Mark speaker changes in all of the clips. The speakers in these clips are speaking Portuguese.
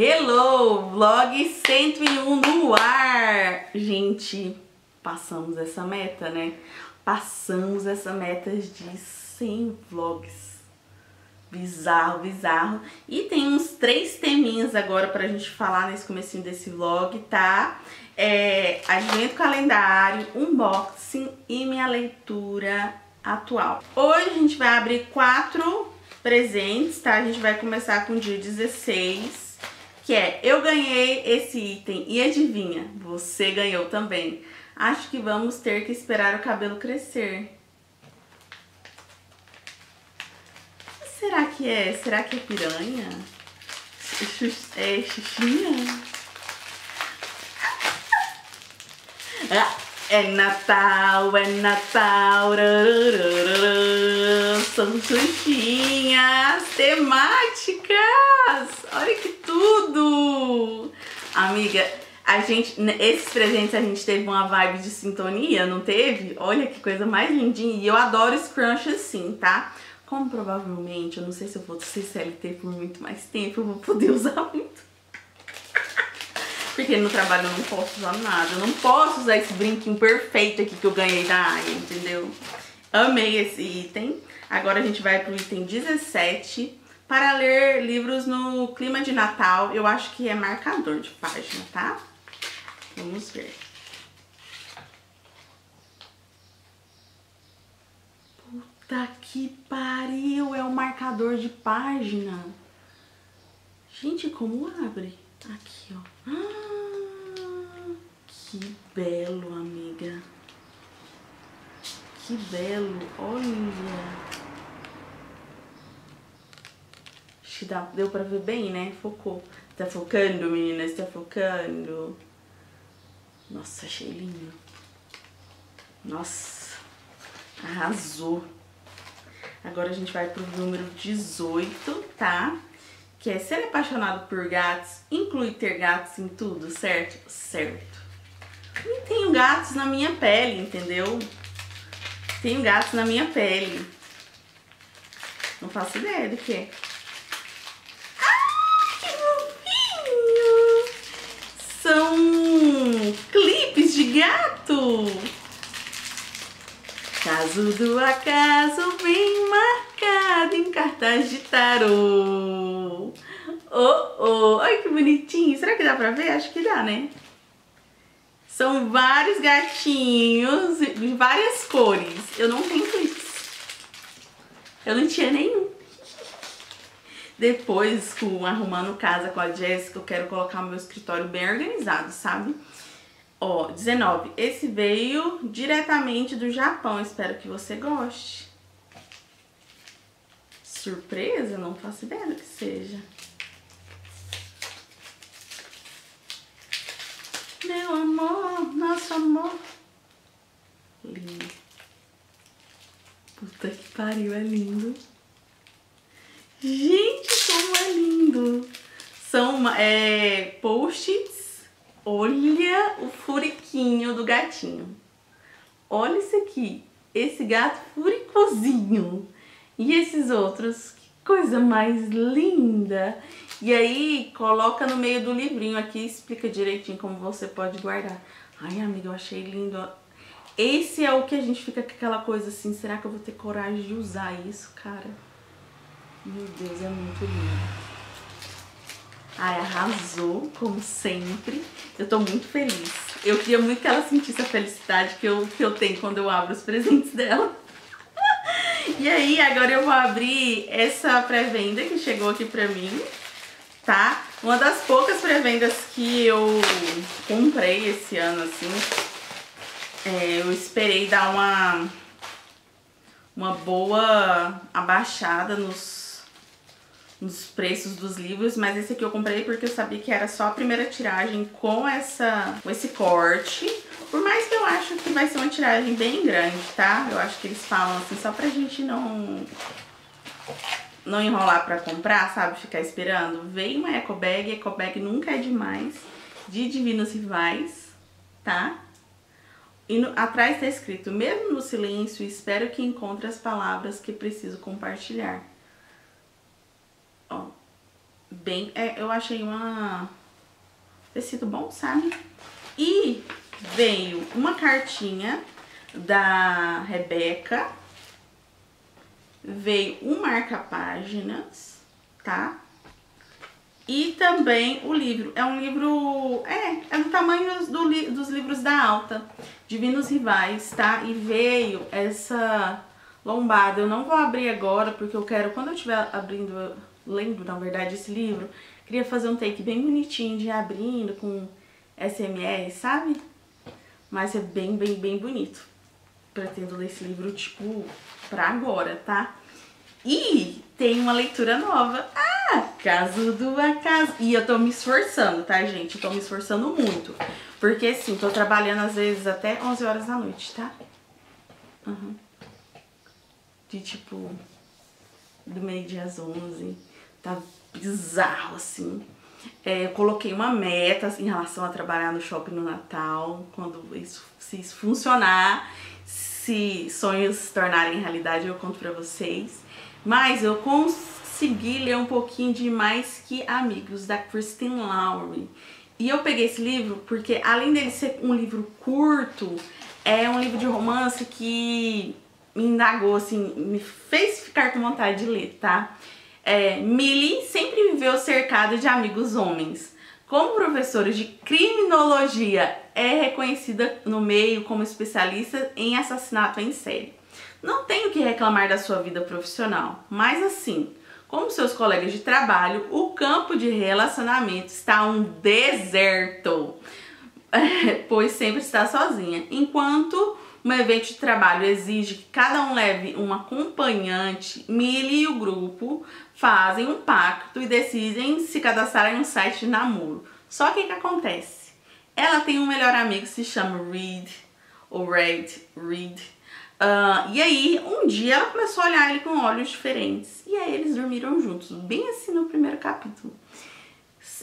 Speaker 1: Hello, vlog 101 no ar! Gente, passamos essa meta, né? Passamos essa meta de 100 vlogs. Bizarro, bizarro. E tem uns três teminhas agora pra gente falar nesse comecinho desse vlog, tá? É advento calendário, unboxing e minha leitura atual. Hoje a gente vai abrir quatro presentes, tá? A gente vai começar com o dia 16, que é eu ganhei esse item e adivinha, você ganhou também. Acho que vamos ter que esperar o cabelo crescer. Será que é? Será que é piranha? É xuxinha? Ah, é Natal, é Natal, são xuxinhas temáticas, olha que tudo! Amiga, a gente, esses presentes a gente teve uma vibe de sintonia, não teve? Olha que coisa mais lindinha, e eu adoro scrunch assim, tá? Como provavelmente, eu não sei se eu vou ser CLT por muito mais tempo, eu vou poder usar muito. Porque no trabalho eu não posso usar nada. Eu não posso usar esse brinquinho perfeito aqui que eu ganhei da Aya, entendeu? Amei esse item. Agora a gente vai pro item 17. Para ler livros no clima de Natal, eu acho que é marcador de página, tá? Vamos ver. Puta que pariu, é o marcador de página. Gente, como abre? Aqui, ó. Ah, que belo, amiga. Que belo, olha. Acho que deu pra ver bem, né? Focou. Tá focando, meninas? Tá focando. Nossa, achei lindo. Nossa, arrasou. Agora a gente vai pro número 18, tá? Que é ser apaixonado por gatos inclui ter gatos em tudo, certo? Certo. E tenho gatos na minha pele, entendeu? Tenho gatos na minha pele. Não faço ideia do que é. Que! São clipes de gato. Caso do acaso bem marcado em cartaz de tarô. Oh, oh, olha que bonitinho. Será que dá pra ver? Acho que dá, né? São vários gatinhos de várias cores. Eu não tenho clips. Eu não tinha nenhum. Depois, com arrumando casa com a Jéssica, eu quero colocar meu escritório bem organizado, sabe? Ó, 19. Esse veio diretamente do Japão. Espero que você goste. Surpresa? Não faço ideia do que seja. Meu amor, nosso amor. Lindo. Puta que pariu, é lindo. Gente, como é lindo. São é, post-its Olha o furiquinho do gatinho. Olha isso aqui. Esse gato furicozinho. E esses outros. Que coisa mais linda. E aí, coloca no meio do livrinho aqui, explica direitinho como você pode guardar. Ai, amiga, eu achei lindo. Esse é o que a gente fica com aquela coisa assim, será que eu vou ter coragem de usar isso, cara? Meu Deus, é muito lindo. Ai, arrasou, como sempre. Eu tô muito feliz. Eu queria muito que ela sentisse a felicidade que eu, que eu tenho quando eu abro os presentes dela. E aí, agora eu vou abrir essa pré-venda que chegou aqui pra mim, tá? Uma das poucas pré-vendas que eu comprei esse ano, assim. É, eu esperei dar uma, uma boa abaixada nos nos preços dos livros, mas esse aqui eu comprei porque eu sabia que era só a primeira tiragem com, essa, com esse corte. Por mais acho que vai ser uma tiragem bem grande, tá? Eu acho que eles falam assim só pra gente não, não enrolar pra comprar, sabe? Ficar esperando. Veio uma eco bag, eco bag nunca é demais, de Divinos Rivais, tá? E no, atrás tá escrito, mesmo no silêncio, espero que encontre as palavras que preciso compartilhar bem... É, eu achei uma... Tecido bom, sabe? E veio uma cartinha da Rebeca. Veio um marca-páginas, tá? E também o livro. É um livro... É, é do tamanho do, dos livros da Alta. Divinos Rivais, tá? E veio essa lombada. Eu não vou abrir agora, porque eu quero... Quando eu estiver abrindo... Lendo, na verdade, esse livro... Queria fazer um take bem bonitinho de abrindo com SMR, sabe? Mas é bem, bem, bem bonito. Pretendo ler esse livro, tipo, pra agora, tá? E tem uma leitura nova. Ah, Caso do Acaso. E eu tô me esforçando, tá, gente? Eu tô me esforçando muito. Porque, assim, tô trabalhando às vezes até 11 horas da noite, tá? Uhum. De, tipo, do meio-dia às 11. Tá bizarro, assim. É, eu coloquei uma meta em relação a trabalhar no shopping no Natal, quando isso, se isso funcionar, se sonhos se tornarem realidade, eu conto pra vocês. Mas eu consegui ler um pouquinho de Mais Que Amigos, da Christine Lowry. E eu peguei esse livro porque, além dele ser um livro curto, é um livro de romance que me indagou, assim, me fez ficar com vontade de ler, tá? É, Millie sempre viveu cercada de amigos homens. Como professora de criminologia, é reconhecida no meio como especialista em assassinato em série. Não tenho que reclamar da sua vida profissional, mas assim, como seus colegas de trabalho, o campo de relacionamento está um deserto, pois sempre está sozinha. Enquanto um evento de trabalho exige que cada um leve um acompanhante, Millie e o grupo fazem um pacto e decidem se cadastrar em um site de namoro. Só que o que acontece? Ela tem um melhor amigo que se chama Reed, ou Red, Reed. Uh, e aí, um dia ela começou a olhar ele com olhos diferentes. E aí eles dormiram juntos, bem assim no primeiro capítulo.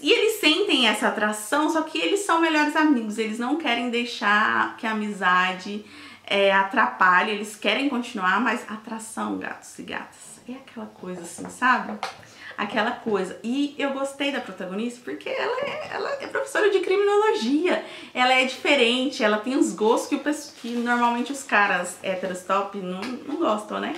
Speaker 1: E eles sentem essa atração, só que eles são melhores amigos, eles não querem deixar que a amizade é, atrapalhe, eles querem continuar, mas atração, gatos e gatas é aquela coisa assim, sabe? Aquela coisa. E eu gostei da protagonista porque ela é, ela é professora de criminologia. Ela é diferente, ela tem os gostos que, que normalmente os caras héteros top não, não gostam, né?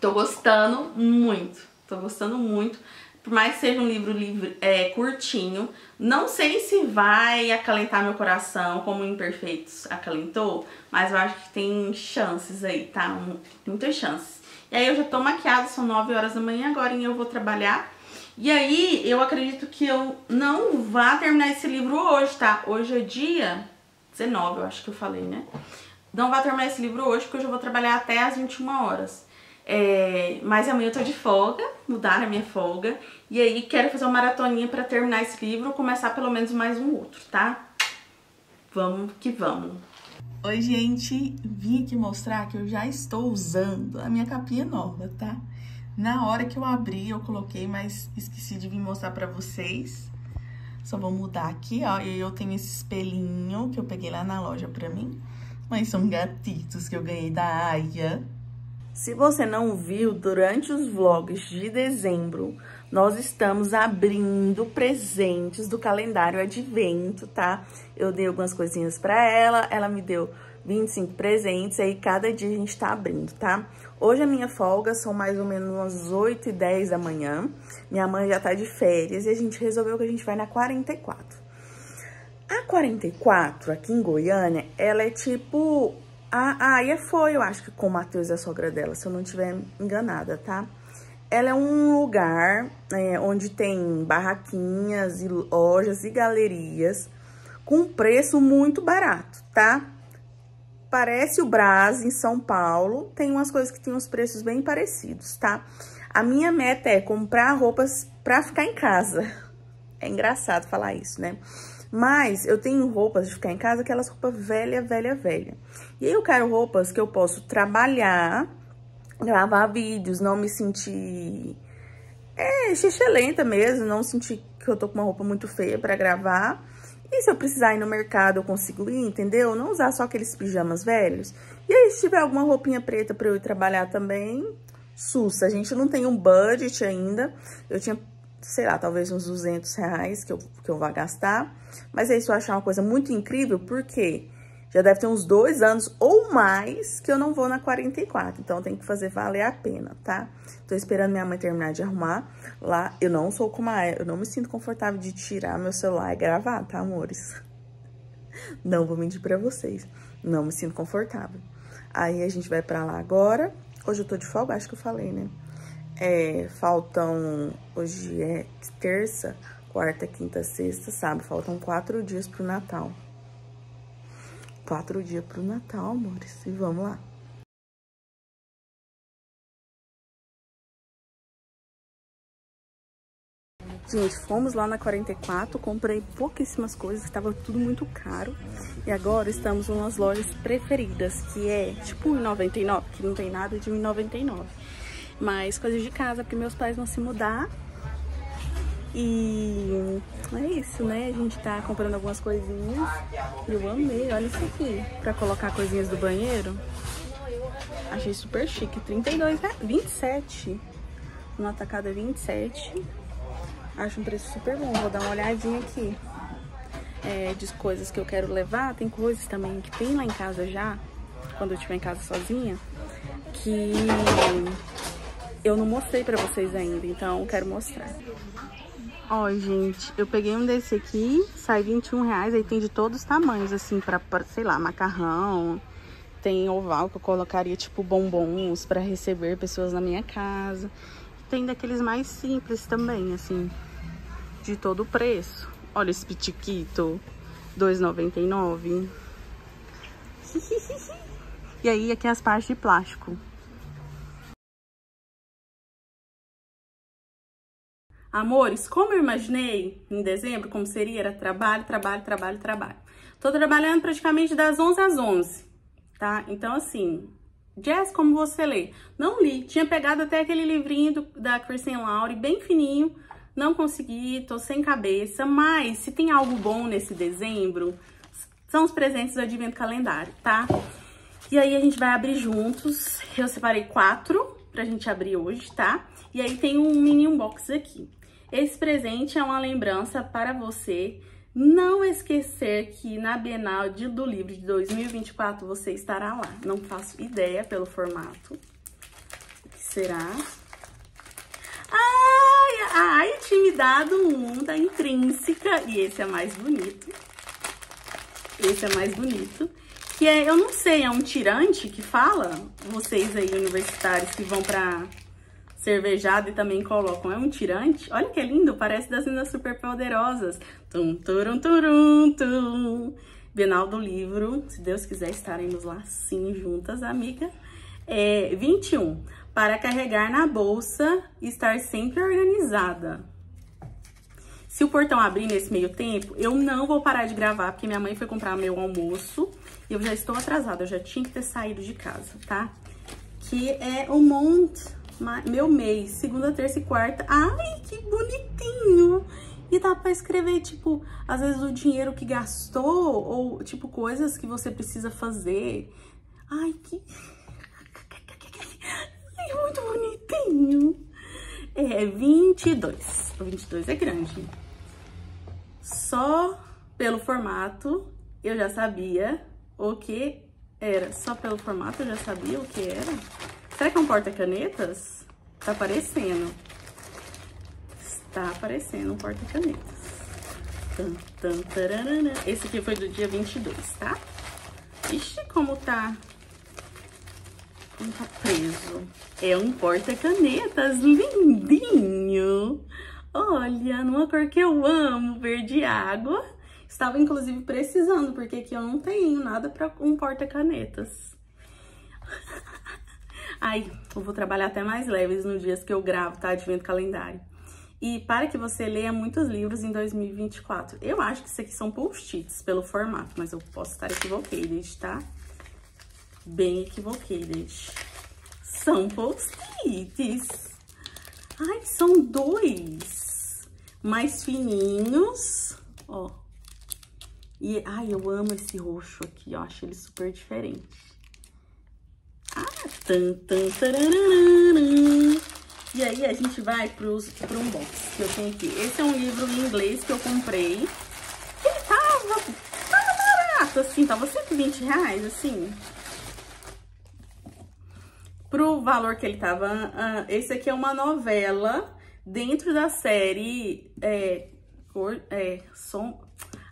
Speaker 1: Tô gostando muito. Tô gostando muito. Por mais que seja um livro é, curtinho, não sei se vai acalentar meu coração como Imperfeitos acalentou, mas eu acho que tem chances aí, tá? Muitas chances. E aí eu já tô maquiada, são 9 horas da manhã agora e eu vou trabalhar. E aí eu acredito que eu não vá terminar esse livro hoje, tá? Hoje é dia 19, eu acho que eu falei, né? Não vá terminar esse livro hoje porque hoje eu vou trabalhar até as 21 horas. É, mas amanhã eu tô de folga, mudar a minha folga. E aí quero fazer uma maratoninha pra terminar esse livro, começar pelo menos mais um outro, tá? Vamos que vamos. Oi, gente! Vim aqui mostrar que eu já estou usando a minha capinha nova, tá? Na hora que eu abri, eu coloquei, mas esqueci de vir mostrar pra vocês. Só vou mudar aqui, ó. E eu tenho esse espelhinho que eu peguei lá na loja pra mim. Mas são gatitos que eu ganhei da Aya. Se você não viu, durante os vlogs de dezembro, nós estamos abrindo presentes do calendário Advento, tá? Eu dei algumas coisinhas pra ela, ela me deu 25 presentes, aí cada dia a gente tá abrindo, tá? Hoje a minha folga são mais ou menos umas 8 e 10 da manhã. Minha mãe já tá de férias e a gente resolveu que a gente vai na 44. A 44, aqui em Goiânia, ela é tipo... A Aya foi, eu acho que com o Matheus e a sogra dela, se eu não estiver enganada, tá? Ela é um lugar é, onde tem barraquinhas e lojas e galerias com preço muito barato, tá? Parece o Brás em São Paulo, tem umas coisas que tem uns preços bem parecidos, tá? A minha meta é comprar roupas pra ficar em casa. É engraçado falar isso, né? Mas eu tenho roupas de ficar em casa, aquelas roupas velha, velha, velha. E aí eu quero roupas que eu posso trabalhar gravar vídeos, não me sentir é, lenta mesmo, não sentir que eu tô com uma roupa muito feia pra gravar. E se eu precisar ir no mercado, eu consigo ir, entendeu? Não usar só aqueles pijamas velhos. E aí, se tiver alguma roupinha preta pra eu ir trabalhar também, sussa. A gente não tem um budget ainda. Eu tinha sei lá, talvez uns 200 reais que eu, que eu vá gastar. Mas é isso, eu achar uma coisa muito incrível, porque já deve ter uns dois anos ou mais que eu não vou na 44. Então, tem que fazer valer a pena, tá? Tô esperando minha mãe terminar de arrumar. Lá, eu não sou como a... Eu não me sinto confortável de tirar meu celular e gravar, tá, amores? Não vou mentir pra vocês. Não me sinto confortável. Aí, a gente vai pra lá agora. Hoje eu tô de folga, acho que eu falei, né? É, faltam... Hoje é terça, quarta, quinta, sexta, sábado. Faltam quatro dias pro Natal quatro dias pro Natal, amores. E vamos lá. Gente, fomos lá na 44, comprei pouquíssimas coisas, estava tudo muito caro. E agora estamos nas lojas preferidas, que é tipo 1,99, que não tem nada de 1,99. Mas coisas de casa, porque meus pais vão se mudar e é isso, né? A gente tá comprando algumas coisinhas. Eu amei, olha isso aqui. Pra colocar coisinhas do banheiro. Achei super chique. 32 reais, 27. Uma tacada 27. Acho um preço super bom. Vou dar uma olhadinha aqui. É, de coisas que eu quero levar. Tem coisas também que tem lá em casa já. Quando eu estiver em casa sozinha. Que eu não mostrei pra vocês ainda. Então eu quero mostrar. Ó, gente, eu peguei um desse aqui, sai 21 reais, aí tem de todos os tamanhos, assim, pra, pra sei lá, macarrão. Tem oval que eu colocaria, tipo, bombons pra receber pessoas na minha casa. Tem daqueles mais simples também, assim, de todo o preço. Olha esse pitiquito, R$2,99. e aí, aqui as partes de plástico. Amores, como eu imaginei em dezembro, como seria, era trabalho, trabalho, trabalho, trabalho. Tô trabalhando praticamente das 11 às 11, tá? Então, assim, Jess, como você lê? Não li, tinha pegado até aquele livrinho do, da Kristen Laurie, bem fininho, não consegui, tô sem cabeça, mas se tem algo bom nesse dezembro, são os presentes do Advento Calendário, tá? E aí a gente vai abrir juntos, eu separei quatro pra gente abrir hoje, tá? E aí tem um mini unbox aqui. Esse presente é uma lembrança para você não esquecer que na Bienal de, do Livro de 2024 você estará lá. Não faço ideia pelo formato. O que será? Ai, ai, tinha me dado um da Intrínseca. E esse é mais bonito. Esse é mais bonito. Que é, eu não sei, é um tirante que fala? Vocês aí, universitários que vão pra cervejado e também colocam. É um tirante. Olha que lindo, parece das meninas super poderosas. Tum, turum, turum, tum. Bienal do livro, se Deus quiser estaremos lá sim juntas, amiga. É, 21. Para carregar na bolsa e estar sempre organizada. Se o portão abrir nesse meio tempo, eu não vou parar de gravar, porque minha mãe foi comprar meu almoço e eu já estou atrasada, eu já tinha que ter saído de casa, tá? Que é o Mont meu mês, segunda, terça e quarta. Ai, que bonitinho! E dá pra escrever, tipo, às vezes o dinheiro que gastou ou, tipo, coisas que você precisa fazer. Ai, que... Ai, muito bonitinho! É 22. O 22 é grande. Só pelo formato eu já sabia o que era. Só pelo formato eu já sabia o que era. Será que é um porta-canetas? Tá aparecendo. Está aparecendo um porta-canetas. Esse aqui foi do dia 22, tá? Ixi, como tá... Como tá preso. É um porta-canetas lindinho. Olha, numa cor que eu amo, verde água. Estava, inclusive, precisando, porque aqui eu não tenho nada para um porta-canetas. Ai, eu vou trabalhar até mais leves nos dias que eu gravo, tá? Advento calendário. E para que você leia muitos livros em 2024. Eu acho que isso aqui são post-its pelo formato, mas eu posso estar equivocated, tá? Bem equivocated. São post-its. Ai, são dois. Mais fininhos, ó. E, ai, eu amo esse roxo aqui, ó. Acho ele super diferente. E aí a gente vai pros, pro unbox que eu tenho aqui. Esse é um livro em inglês que eu comprei. Ele tava, tava barato, assim, tava 120 reais, assim. Pro valor que ele tava, uh, esse aqui é uma novela dentro da série é, cor, é, som...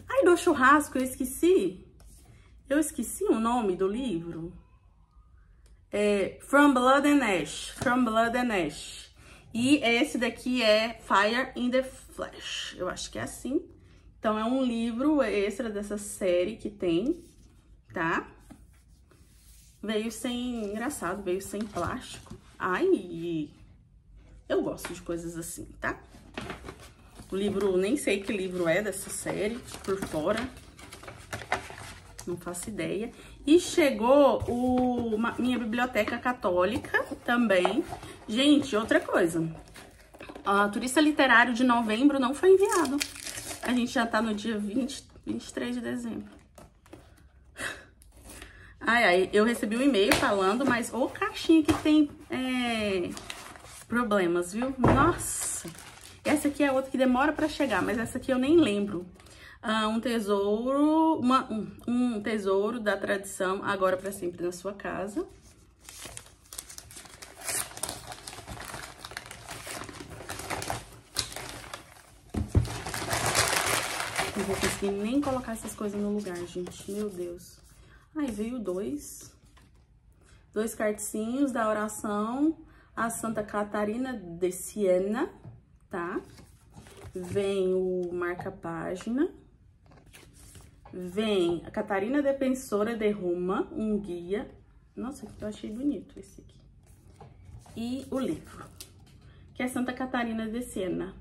Speaker 1: Ai, do churrasco, eu esqueci. Eu esqueci o nome do livro. É From Blood and Ash. From Blood and Ash. E esse daqui é Fire in the Flash. Eu acho que é assim. Então, é um livro extra dessa série que tem, tá? Veio sem... Engraçado, veio sem plástico. Ai, eu gosto de coisas assim, tá? O livro, nem sei que livro é dessa série, por fora. Não faço ideia. E chegou o, uma, minha biblioteca católica também. Gente, outra coisa. O turista literário de novembro não foi enviado. A gente já tá no dia 20, 23 de dezembro. Ai, ai, eu recebi um e-mail falando, mas o caixinha que tem é, problemas, viu? Nossa! Essa aqui é outra que demora pra chegar, mas essa aqui eu nem lembro. Ah, um tesouro, uma, um, tesouro da tradição, agora para sempre na sua casa. Não vou conseguir nem colocar essas coisas no lugar, gente. Meu Deus. Aí veio dois. Dois cartinhos da oração a Santa Catarina de Siena, tá? Vem o marca-página. Vem a Catarina Defensora de Roma, um guia. Nossa, eu achei bonito esse aqui. E o livro, que é Santa Catarina de Siena.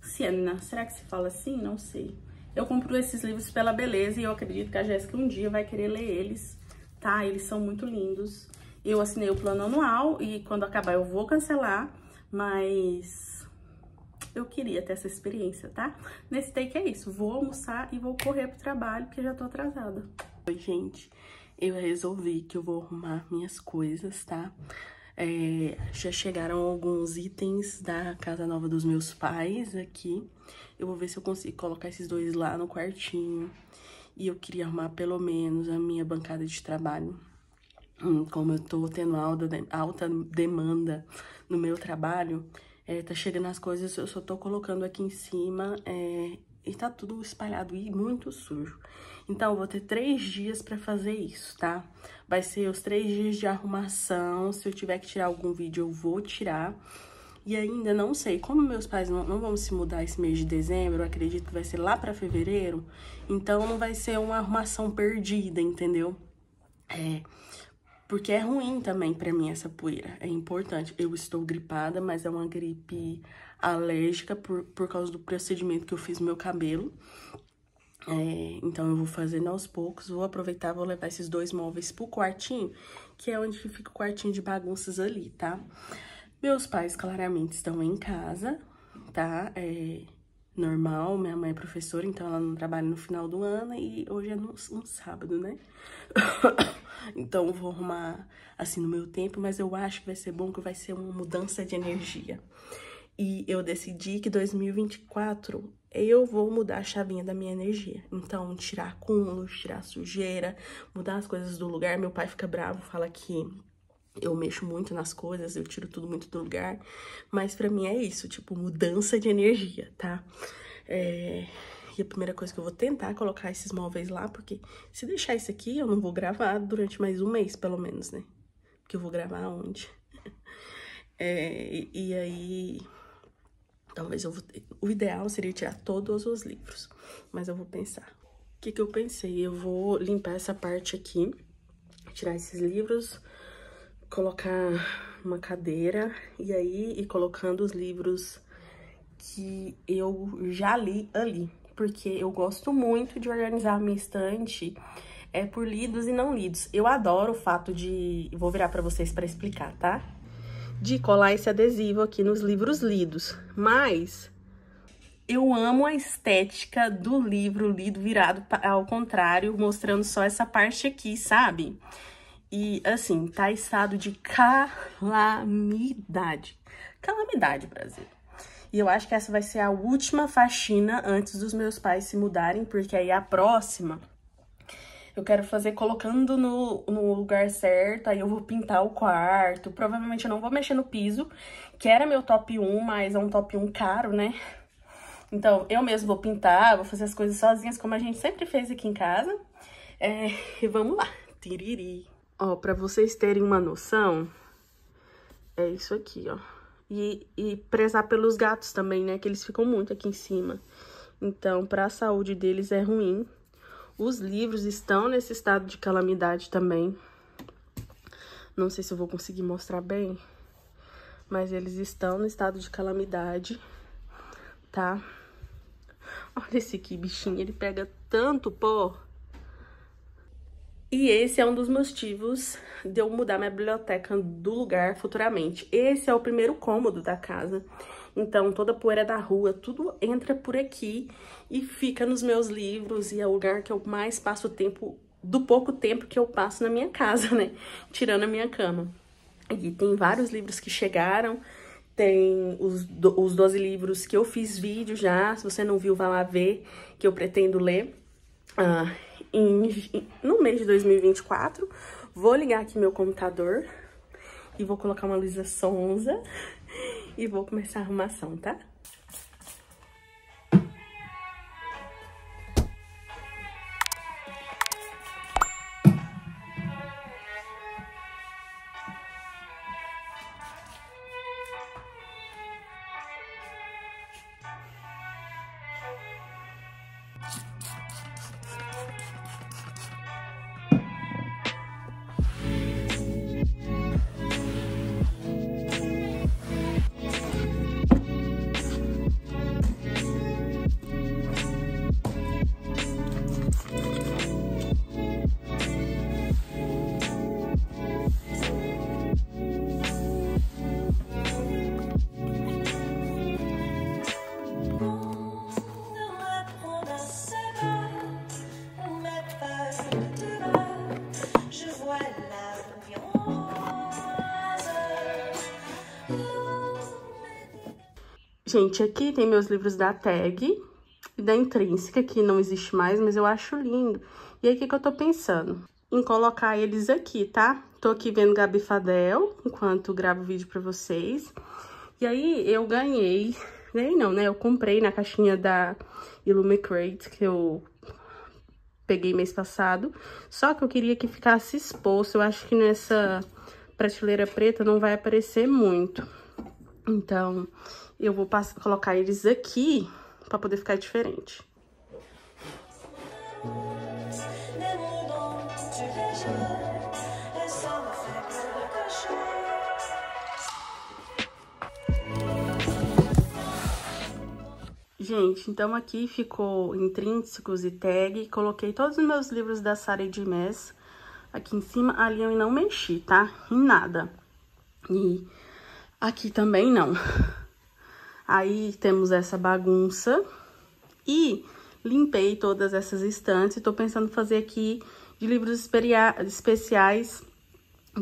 Speaker 1: Siena, será que se fala assim? Não sei. Eu compro esses livros pela beleza e eu acredito que a Jéssica um dia vai querer ler eles, tá? Eles são muito lindos. Eu assinei o plano anual e quando acabar eu vou cancelar, mas eu queria ter essa experiência, tá? Nesse take é isso, vou almoçar e vou correr pro trabalho, porque já tô atrasada. Oi, gente, eu resolvi que eu vou arrumar minhas coisas, tá? É, já chegaram alguns itens da casa nova dos meus pais aqui. Eu vou ver se eu consigo colocar esses dois lá no quartinho. E eu queria arrumar pelo menos a minha bancada de trabalho. Hum, como eu tô tendo alta, alta demanda no meu trabalho, é, tá chegando as coisas, eu só tô colocando aqui em cima é, e tá tudo espalhado e muito sujo. Então, eu vou ter três dias pra fazer isso, tá? Vai ser os três dias de arrumação, se eu tiver que tirar algum vídeo, eu vou tirar. E ainda não sei, como meus pais não, não vão se mudar esse mês de dezembro, eu acredito que vai ser lá pra fevereiro, então não vai ser uma arrumação perdida, entendeu? É, porque é ruim também para mim essa poeira, é importante. Eu estou gripada, mas é uma gripe alérgica por, por causa do procedimento que eu fiz no meu cabelo. É, então eu vou fazendo aos poucos, vou aproveitar, vou levar esses dois móveis pro quartinho, que é onde fica o quartinho de bagunças ali, tá? Meus pais claramente estão em casa, tá? É normal, minha mãe é professora, então ela não trabalha no final do ano e hoje é um sábado, né? Então, vou arrumar assim no meu tempo, mas eu acho que vai ser bom, que vai ser uma mudança de energia. E eu decidi que 2024 eu vou mudar a chavinha da minha energia. Então, tirar acúmulos, tirar sujeira, mudar as coisas do lugar. Meu pai fica bravo, fala que eu mexo muito nas coisas, eu tiro tudo muito do lugar. Mas pra mim é isso, tipo, mudança de energia, tá? É... E a primeira coisa que eu vou tentar é colocar esses móveis lá, porque se deixar isso aqui, eu não vou gravar durante mais um mês, pelo menos, né? Porque eu vou gravar onde? é, e, aí, talvez eu vou... O ideal seria tirar todos os livros, mas eu vou pensar. O que que eu pensei? Eu vou limpar essa parte aqui, tirar esses livros, colocar uma cadeira e aí ir colocando os livros que eu já li ali porque eu gosto muito de organizar a minha estante é, por lidos e não lidos. Eu adoro o fato de... Vou virar para vocês para explicar, tá? De colar esse adesivo aqui nos livros lidos. Mas eu amo a estética do livro lido virado ao contrário, mostrando só essa parte aqui, sabe? E, assim, tá estado de calamidade. Calamidade, Brasil. E eu acho que essa vai ser a última faxina antes dos meus pais se mudarem, porque aí a próxima eu quero fazer colocando no, no lugar certo, aí eu vou pintar o quarto. Provavelmente eu não vou mexer no piso, que era meu top 1, mas é um top 1 caro, né? Então, eu mesmo vou pintar, vou fazer as coisas sozinhas, como a gente sempre fez aqui em casa. É, e vamos lá. Tiriri. Ó, pra vocês terem uma noção, é isso aqui, ó. E, e prezar pelos gatos também, né? Que eles ficam muito aqui em cima. Então, pra saúde deles é ruim. Os livros estão nesse estado de calamidade também. Não sei se eu vou conseguir mostrar bem, mas eles estão no estado de calamidade, tá? Olha esse aqui, bichinho, ele pega tanto pó. E esse é um dos motivos de eu mudar minha biblioteca do lugar futuramente. Esse é o primeiro cômodo da casa. Então, toda a poeira da rua, tudo entra por aqui e fica nos meus livros. E é o lugar que eu mais passo tempo, do pouco tempo que eu passo na minha casa, né? Tirando a minha cama. E tem vários livros que chegaram. Tem os, os 12 livros que eu fiz vídeo já. Se você não viu, vá lá ver, que eu pretendo ler. Ah, em, no mês de 2024. Vou ligar aqui meu computador e vou colocar uma Luísa Sonza e vou começar a arrumação, tá? Gente, aqui tem meus livros da Tag e da Intrínseca, que não existe mais, mas eu acho lindo. E aí, o que, que eu tô pensando? Em colocar eles aqui, tá? Tô aqui vendo Gabi Fadel, enquanto gravo vídeo pra vocês. E aí, eu ganhei... Ganhei não, né? Eu comprei na caixinha da Illumicrate, que eu peguei mês passado. Só que eu queria que ficasse exposto. Eu acho que nessa prateleira preta não vai aparecer muito. Então, eu vou colocar eles aqui pra poder ficar diferente. Gente, então aqui ficou intrínsecos e tag. Coloquei todos os meus livros da Sarah de Mess aqui em cima. Ali eu não mexi, tá? Em nada. E aqui também não. Aí temos essa bagunça e limpei todas essas estantes. Tô pensando fazer aqui de livros especiais,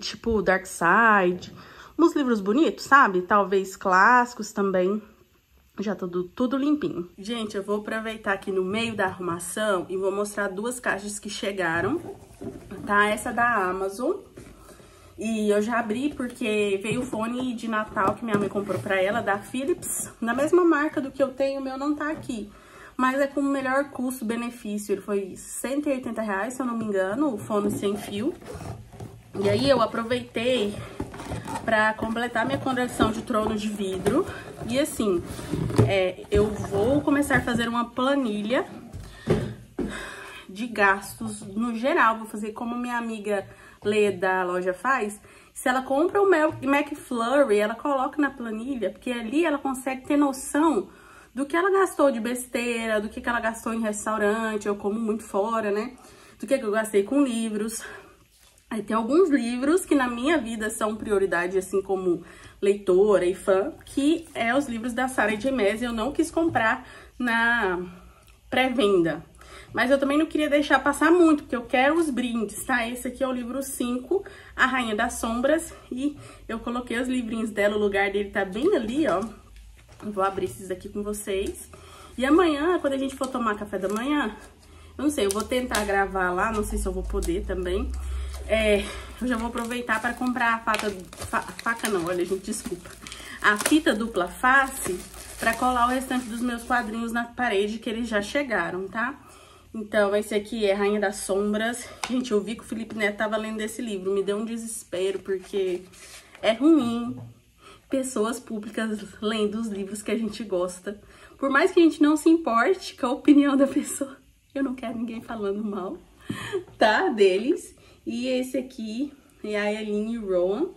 Speaker 1: tipo Dark Side, uns livros bonitos, sabe? Talvez clássicos também. Já tudo, tudo limpinho. Gente, eu vou aproveitar aqui no meio da arrumação e vou mostrar duas caixas que chegaram, tá? Essa é da Amazon e eu já abri porque veio o fone de Natal que minha mãe comprou pra ela, da Philips. Na mesma marca do que eu tenho, o meu não tá aqui. Mas é com o melhor custo-benefício. Ele foi 180 reais, se eu não me engano, o fone sem fio. E aí eu aproveitei pra completar minha conexão de trono de vidro. E assim, é, eu vou começar a fazer uma planilha de gastos no geral. Vou fazer como minha amiga Lê da loja faz, se ela compra o McFlurry, ela coloca na planilha, porque ali ela consegue ter noção do que ela gastou de besteira, do que, que ela gastou em restaurante, eu como muito fora, né? Do que, que eu gastei com livros. Aí tem alguns livros que na minha vida são prioridade, assim como leitora e fã, que é os livros da Sarah J. Maas, eu não quis comprar na pré-venda. Mas eu também não queria deixar passar muito, porque eu quero os brindes, tá? Esse aqui é o livro 5, A Rainha das Sombras. E eu coloquei os livrinhos dela, o lugar dele tá bem ali, ó. vou abrir esses aqui com vocês. E amanhã, quando a gente for tomar café da manhã, eu não sei, eu vou tentar gravar lá, não sei se eu vou poder também. É, eu já vou aproveitar para comprar a faca, fa, faca não, olha gente, desculpa. A fita dupla face para colar o restante dos meus quadrinhos na parede, que eles já chegaram, tá? Então, esse aqui é Rainha das Sombras. Gente, eu vi que o Felipe Neto tava lendo esse livro, me deu um desespero, porque é ruim pessoas públicas lendo os livros que a gente gosta. Por mais que a gente não se importe com a opinião da pessoa, eu não quero ninguém falando mal, tá? Deles. E esse aqui é a Eileen Rowan.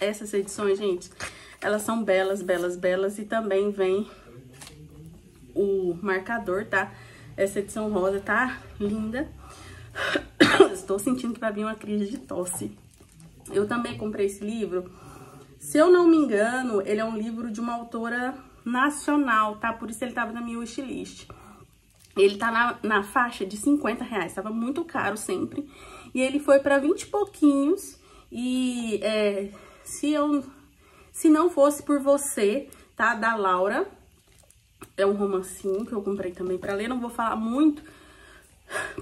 Speaker 1: Essas edições, gente, elas são belas, belas, belas. E também vem o marcador, tá? Essa edição rosa tá linda. Estou sentindo que vai vir uma crise de tosse. Eu também comprei esse livro. Se eu não me engano, ele é um livro de uma autora nacional, tá? Por isso ele tava na minha wishlist. Ele tá na, na faixa de 50 reais, tava muito caro sempre. E ele foi pra 20 e pouquinhos. E é, se eu se não fosse por você, tá? Da Laura. É um romancinho que eu comprei também pra ler. Não vou falar muito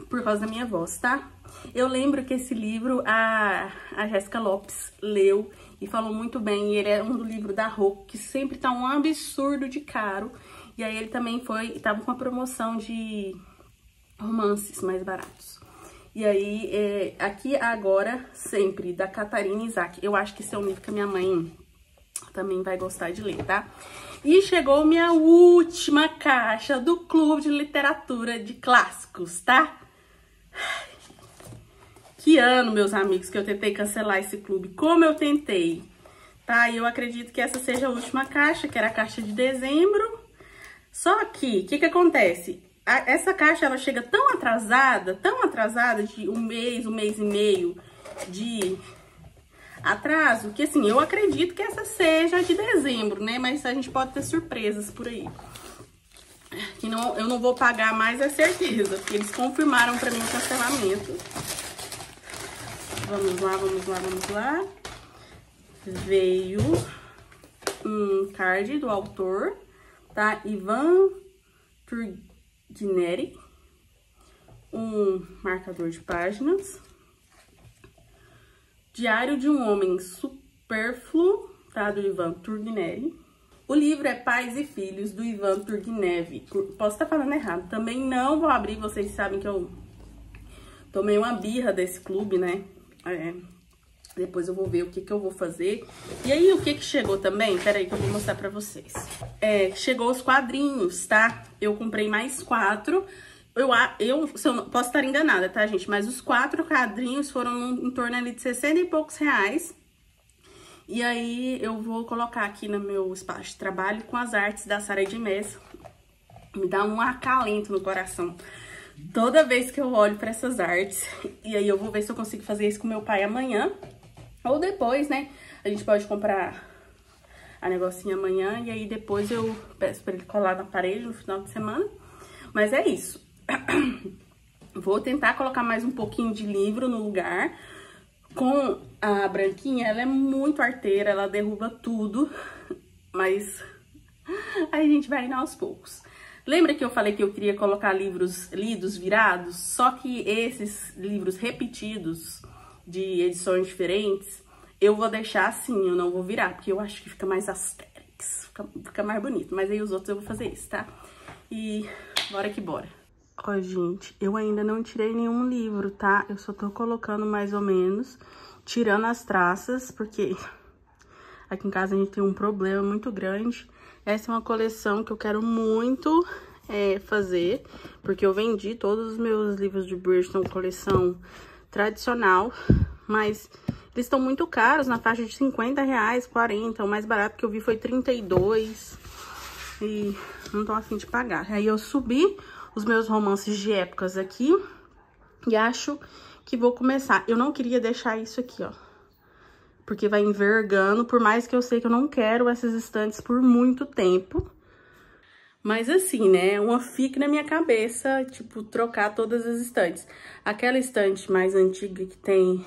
Speaker 1: por causa da minha voz, tá? Eu lembro que esse livro a, a Jéssica Lopes leu e falou muito bem. E ele é um do livro da Rô, que sempre tá um absurdo de caro. E aí ele também foi, tava com uma promoção de romances mais baratos. E aí, é, aqui agora, sempre, da Catarina Isaac. Eu acho que esse é um livro que a minha mãe também vai gostar de ler, tá? E chegou minha última caixa do Clube de Literatura de Clássicos, tá? Que ano, meus amigos, que eu tentei cancelar esse clube. Como eu tentei, tá? E eu acredito que essa seja a última caixa, que era a caixa de dezembro. Só que, o que que acontece? A, essa caixa, ela chega tão atrasada, tão atrasada, de um mês, um mês e meio de atraso, que assim, eu acredito que essa seja de dezembro, né? Mas a gente pode ter surpresas por aí. Que não, eu não vou pagar mais, é certeza, porque eles confirmaram pra mim o cancelamento. Vamos lá, vamos lá, vamos lá. Veio um card do autor tá? Ivan Turgneri, um marcador de páginas. Diário de um Homem Supérfluo, tá? Do Ivan Turgneri. O livro é Pais e Filhos, do Ivan Turgnev. Posso estar falando errado. Também não vou abrir, vocês sabem que eu tomei uma birra desse clube, né? É, depois eu vou ver o que que eu vou fazer. E aí, o que que chegou também? Pera aí que eu vou mostrar pra vocês. É, chegou os quadrinhos, tá? Eu comprei mais quatro. Eu, eu, eu posso estar enganada, tá, gente? Mas os quatro quadrinhos foram em torno ali de 60 e poucos reais. E aí, eu vou colocar aqui no meu espaço de trabalho com as artes da Sara de Messa. Me dá um acalento no coração toda vez que eu olho para essas artes. E aí eu vou ver se eu consigo fazer isso com meu pai amanhã. Ou depois, né? A gente pode comprar a negocinha amanhã e aí depois eu peço pra ele colar na parede no final de semana. Mas é isso. Vou tentar colocar mais um pouquinho de livro no lugar. Com a branquinha, ela é muito arteira, ela derruba tudo. Mas aí a gente vai indo aos poucos. Lembra que eu falei que eu queria colocar livros lidos virados? Só que esses livros repetidos de edições diferentes, eu vou deixar assim, eu não vou virar, porque eu acho que fica mais asterix, fica, fica mais bonito. Mas aí os outros eu vou fazer isso, tá? E bora que bora. Ó, gente, eu ainda não tirei nenhum livro, tá? Eu só tô colocando mais ou menos, tirando as traças, porque aqui em casa a gente tem um problema muito grande. Essa é uma coleção que eu quero muito é, fazer, porque eu vendi todos os meus livros de Bridgerton, coleção tradicional, mas eles estão muito caros, na faixa de 50 reais, 40. O mais barato que eu vi foi 32. E não tô afim de pagar. Aí eu subi os meus romances de épocas aqui. E acho que vou começar. Eu não queria deixar isso aqui, ó. Porque vai envergando, por mais que eu sei que eu não quero essas estantes por muito tempo. Mas assim, né, uma fique na minha cabeça, tipo, trocar todas as estantes. Aquela estante mais antiga que tem,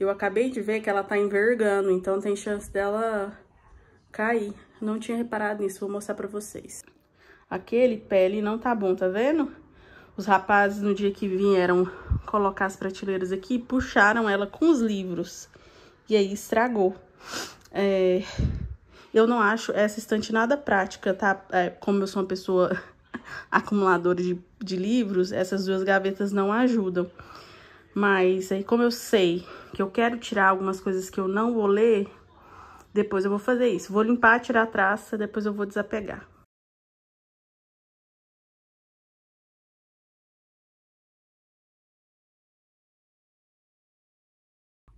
Speaker 1: eu acabei de ver que ela tá envergando, então tem chance dela cair. Não tinha reparado nisso, vou mostrar pra vocês. Aquele pele não tá bom, tá vendo? Os rapazes, no dia que vieram colocar as prateleiras aqui, puxaram ela com os livros. E aí estragou. É, eu não acho essa estante nada prática, tá? É, como eu sou uma pessoa acumuladora de, de livros, essas duas gavetas não ajudam. Mas aí, como eu sei que eu quero tirar algumas coisas que eu não vou ler, depois eu vou fazer isso. Vou limpar, tirar a traça, depois eu vou desapegar.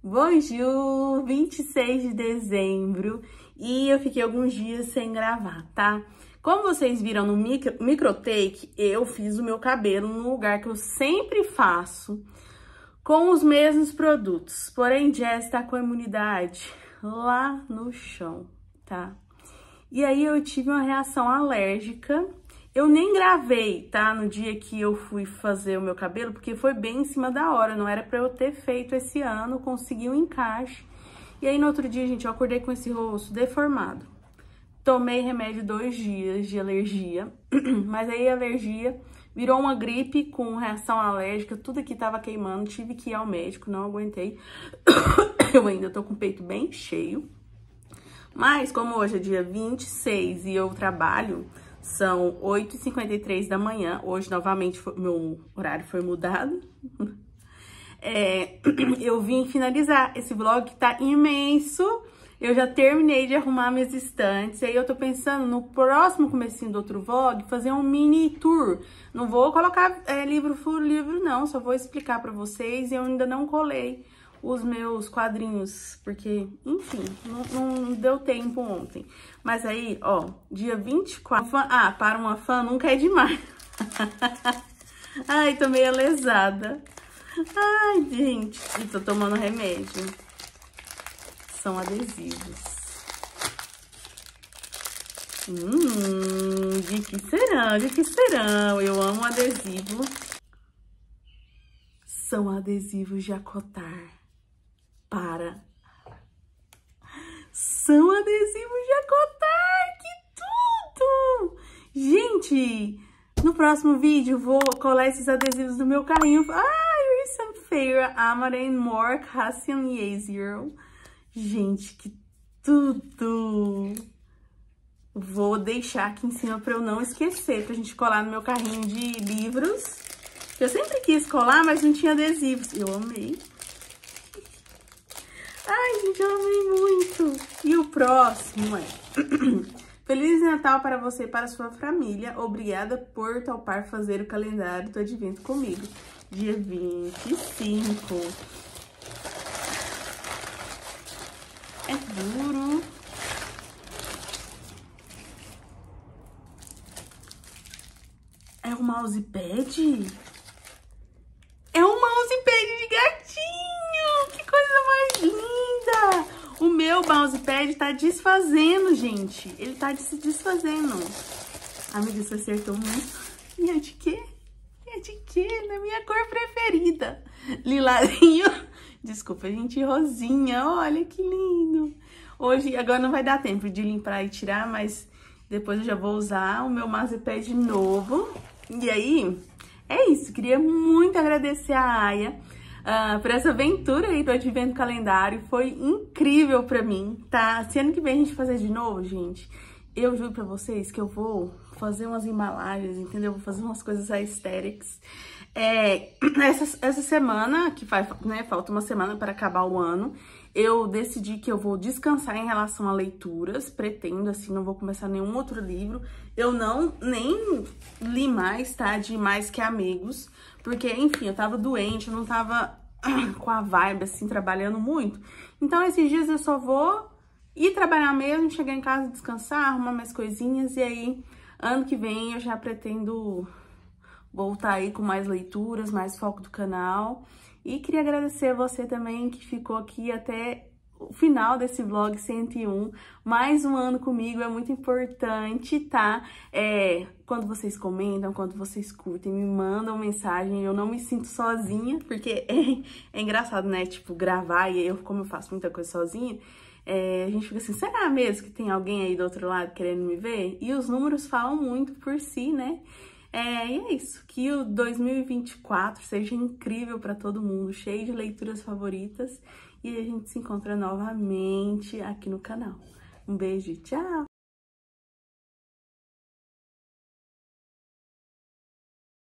Speaker 1: Bonjour! 26 de dezembro e eu fiquei alguns dias sem gravar, tá? Como vocês viram no micro, micro take, eu fiz o meu cabelo no lugar que eu sempre faço, com os mesmos produtos. Porém, Jess tá com a imunidade lá no chão, tá? E aí eu tive uma reação alérgica. Eu nem gravei, tá? No dia que eu fui fazer o meu cabelo, porque foi bem em cima da hora. Não era pra eu ter feito esse ano, consegui um encaixe. E aí, no outro dia, gente, eu acordei com esse rosto deformado. Tomei remédio dois dias de alergia, mas aí a alergia virou uma gripe com reação alérgica, tudo aqui tava queimando, tive que ir ao médico, não aguentei. Eu ainda tô com o peito bem cheio. Mas como hoje é dia 26 e eu trabalho, são 8h53 da manhã. Hoje, novamente, meu horário foi mudado. é, eu vim finalizar esse vlog que tá imenso. Eu já terminei de arrumar minhas estantes. Aí eu tô pensando no próximo comecinho do outro vlog fazer um mini tour. Não vou colocar é, livro por livro, não. Só vou explicar pra vocês. Eu ainda não colei os meus quadrinhos, porque, enfim, não, não deu tempo ontem. Mas aí, ó, dia 24... Fã, ah, para uma fã nunca é demais. Ai, tô meio lesada. Ai, gente. E tô tomando remédio. São adesivos. Hum, de que serão? De que serão? Eu amo adesivo. São adesivos de acotar para. São adesivos de acotar, que tudo! Gente, no próximo vídeo vou colar esses adesivos do meu carrinho. Ah! Feira, Amaren, More, Cassian e Azir. Gente, que tudo! Vou deixar aqui em cima pra eu não esquecer, pra gente colar no meu carrinho de livros. Eu sempre quis colar, mas não tinha adesivos. Eu amei. Ai, gente, eu amei muito. E o próximo é... Feliz Natal para você e para sua família. Obrigada por topar fazer o calendário do Advento comigo dia 25. É duro. É o mousepad? É um mousepad de gatinho! Que coisa mais linda! O meu mousepad tá desfazendo, gente. Ele tá se desfazendo. Amiga, você acertou muito. E é de quê? é de quê? Na minha cor preferida. Lilazinho. Desculpa, gente, rosinha. Olha que lindo. Hoje, agora não vai dar tempo de limpar e tirar, mas depois eu já vou usar o meu Mazepad novo. E aí, é isso. Queria muito agradecer a Aya uh, por essa aventura aí do Advento Calendário. Foi incrível pra mim, tá? Se ano que vem a gente fazer de novo, gente, eu juro pra vocês que eu vou fazer umas embalagens, entendeu? Vou fazer umas coisas aesthetics. É, essa, essa semana, que faz, né, falta uma semana para acabar o ano, eu decidi que eu vou descansar em relação a leituras, pretendo, assim, não vou começar nenhum outro livro. Eu não, nem li mais, tá, de Mais Que Amigos, porque, enfim, eu tava doente, eu não tava com a vibe, assim, trabalhando muito. Então, esses dias eu só vou ir trabalhar mesmo, chegar em casa, descansar, arrumar mais coisinhas e aí Ano que vem eu já pretendo voltar aí com mais leituras, mais foco do canal. E queria agradecer a você também que ficou aqui até o final desse vlog 101. Mais um ano comigo é muito importante, tá? É, quando vocês comentam, quando vocês curtem, me mandam mensagem, eu não me sinto sozinha, porque é, é engraçado, né? Tipo, gravar e eu, como eu faço muita coisa sozinha, é, a gente fica assim, será mesmo que tem alguém aí do outro lado querendo me ver? E os números falam muito por si, né? É, e é isso. Que o 2024 seja incrível para todo mundo, cheio de leituras favoritas. E a gente se encontra novamente aqui no canal. Um beijo, tchau!